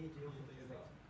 need to.